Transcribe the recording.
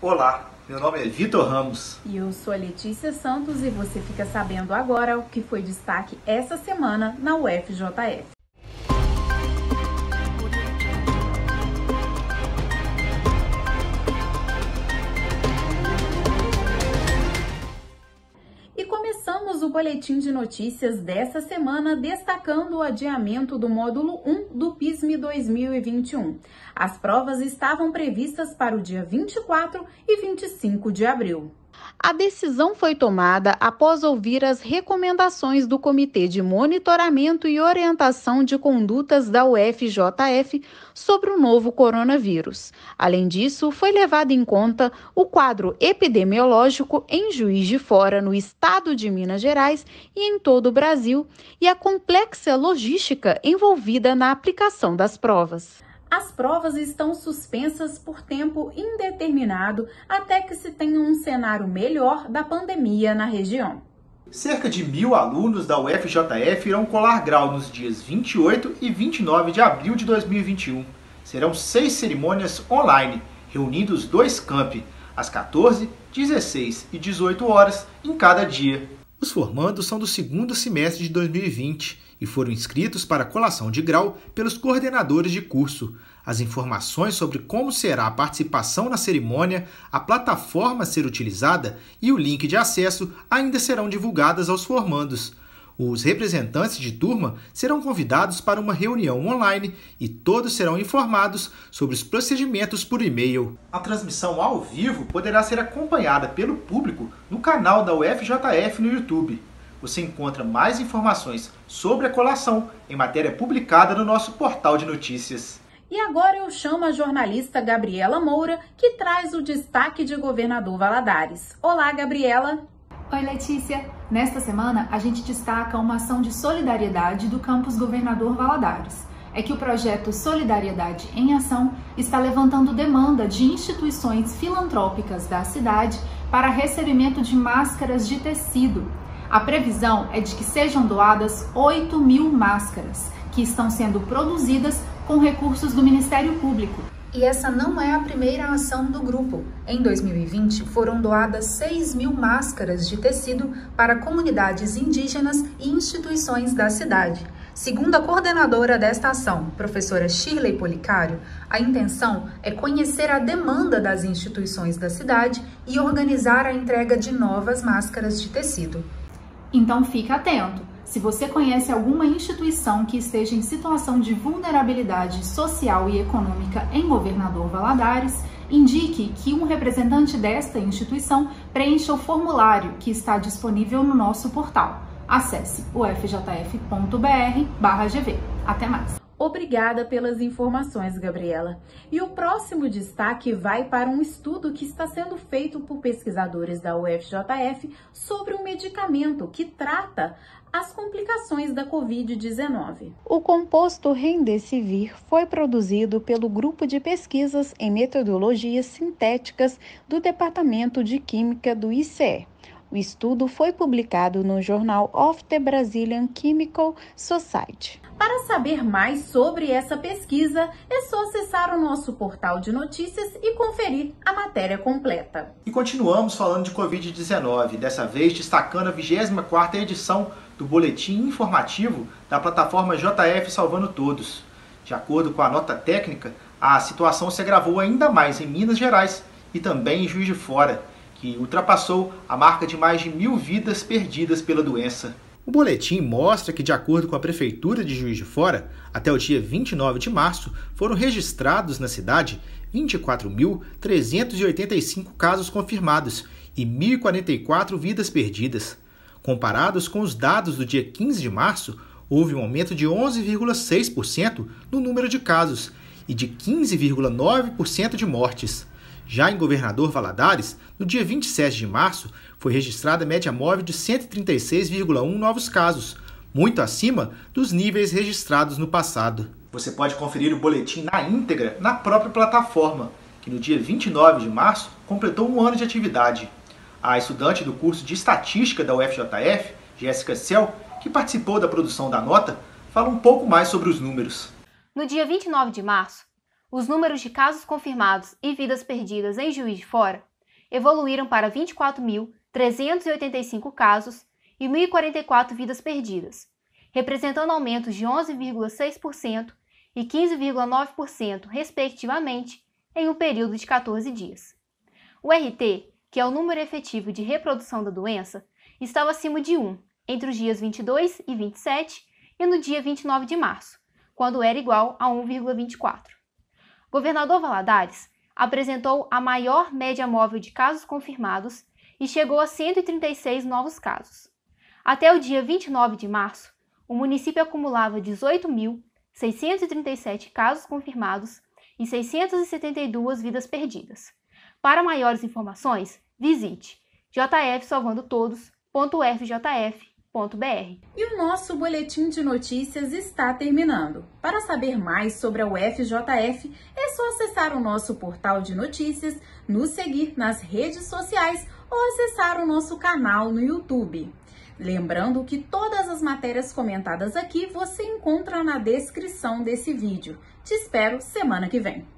Olá, meu nome é Vitor Ramos. E eu sou a Letícia Santos e você fica sabendo agora o que foi destaque essa semana na UFJF. Boletim de notícias dessa semana destacando o adiamento do módulo 1 do PISM 2021. As provas estavam previstas para o dia 24 e 25 de abril. A decisão foi tomada após ouvir as recomendações do Comitê de Monitoramento e Orientação de Condutas da UFJF sobre o novo coronavírus. Além disso, foi levado em conta o quadro epidemiológico em Juiz de Fora, no estado de Minas Gerais e em todo o Brasil, e a complexa logística envolvida na aplicação das provas. As provas estão suspensas por tempo indeterminado até que se tenha um cenário melhor da pandemia na região. Cerca de mil alunos da UFJF irão colar grau nos dias 28 e 29 de abril de 2021. Serão seis cerimônias online, reunindo os dois campi, às 14, 16 e 18 horas em cada dia. Os formandos são do segundo semestre de 2020 e foram inscritos para colação de grau pelos coordenadores de curso. As informações sobre como será a participação na cerimônia, a plataforma a ser utilizada e o link de acesso ainda serão divulgadas aos formandos. Os representantes de turma serão convidados para uma reunião online e todos serão informados sobre os procedimentos por e-mail. A transmissão ao vivo poderá ser acompanhada pelo público no canal da UFJF no YouTube. Você encontra mais informações sobre a colação em matéria publicada no nosso portal de notícias. E agora eu chamo a jornalista Gabriela Moura, que traz o destaque de Governador Valadares. Olá, Gabriela! Oi, Letícia! Nesta semana, a gente destaca uma ação de solidariedade do campus Governador Valadares. É que o projeto Solidariedade em Ação está levantando demanda de instituições filantrópicas da cidade para recebimento de máscaras de tecido a previsão é de que sejam doadas 8 mil máscaras, que estão sendo produzidas com recursos do Ministério Público. E essa não é a primeira ação do grupo. Em 2020, foram doadas 6 mil máscaras de tecido para comunidades indígenas e instituições da cidade. Segundo a coordenadora desta ação, professora Shirley Policário, a intenção é conhecer a demanda das instituições da cidade e organizar a entrega de novas máscaras de tecido. Então fique atento. Se você conhece alguma instituição que esteja em situação de vulnerabilidade social e econômica em Governador Valadares, indique que um representante desta instituição preencha o formulário que está disponível no nosso portal. Acesse o fjf.br/gv. Até mais. Obrigada pelas informações, Gabriela. E o próximo destaque vai para um estudo que está sendo feito por pesquisadores da UFJF sobre um medicamento que trata as complicações da Covid-19. O composto Remdesivir foi produzido pelo Grupo de Pesquisas em Metodologias Sintéticas do Departamento de Química do ICE. O estudo foi publicado no jornal of the Brazilian Chemical Society. Para saber mais sobre essa pesquisa, é só acessar o nosso portal de notícias e conferir a matéria completa. E continuamos falando de Covid-19, dessa vez destacando a 24ª edição do Boletim Informativo da plataforma JF Salvando Todos. De acordo com a nota técnica, a situação se agravou ainda mais em Minas Gerais e também em Juiz de Fora, que ultrapassou a marca de mais de mil vidas perdidas pela doença. O boletim mostra que, de acordo com a Prefeitura de Juiz de Fora, até o dia 29 de março foram registrados na cidade 24.385 casos confirmados e 1.044 vidas perdidas. Comparados com os dados do dia 15 de março, houve um aumento de 11,6% no número de casos e de 15,9% de mortes. Já em Governador Valadares, no dia 27 de março, foi registrada a média móvel de 136,1 novos casos, muito acima dos níveis registrados no passado. Você pode conferir o boletim na íntegra na própria plataforma, que no dia 29 de março completou um ano de atividade. A estudante do curso de Estatística da UFJF, Jéssica Cel, que participou da produção da nota, fala um pouco mais sobre os números. No dia 29 de março, os números de casos confirmados e vidas perdidas em Juiz de Fora evoluíram para 24.385 casos e 1.044 vidas perdidas, representando aumentos de 11,6% e 15,9%, respectivamente, em um período de 14 dias. O RT, que é o número efetivo de reprodução da doença, estava acima de 1 entre os dias 22 e 27 e no dia 29 de março, quando era igual a 1,24. Governador Valadares apresentou a maior média móvel de casos confirmados e chegou a 136 novos casos. Até o dia 29 de março, o município acumulava 18.637 casos confirmados e 672 vidas perdidas. Para maiores informações, visite E o nosso boletim de notícias está terminando. Para saber mais sobre a UFJF, é só acessar o nosso portal de notícias, nos seguir nas redes sociais ou acessar o nosso canal no YouTube. Lembrando que todas as matérias comentadas aqui você encontra na descrição desse vídeo. Te espero semana que vem.